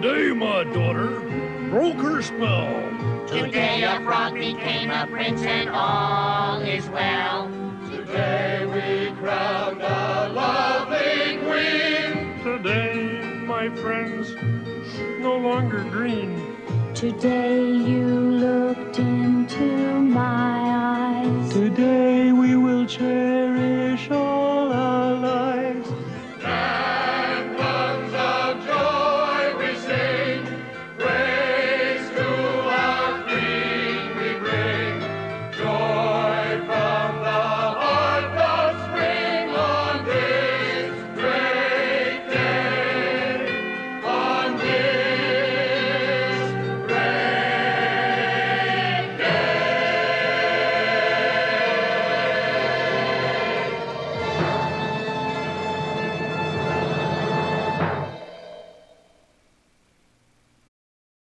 Today, my daughter broke her spell. Today a frog became a prince and all is well. Today we crowned a lovely queen. Today, my friends, no longer green. Today you looked into my eyes. Today we will cherish all.